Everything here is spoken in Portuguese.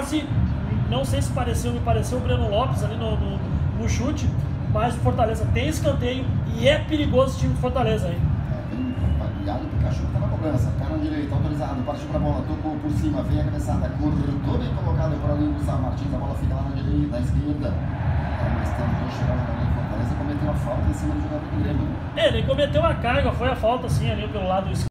quase, não sei se pareceu, me pareceu o Breno Lopes ali no, no, no chute, mas o Fortaleza tem escanteio e é perigoso o time do Fortaleza aí. É, o Iago Pikachu que tá na cobrança, cara na direita, autorizado, partiu pra bola, tocou por cima, vem a cabeçada, cortou bem colocado por ali o Gustavo Martins, a bola fica lá na direita, na esquerda. É, mas tentou chegar no jogador do Fortaleza, cometeu a falta em cima do jogador do Grêmio. Né? É, ele cometeu a carga, foi a falta assim ali pelo lado esquerdo.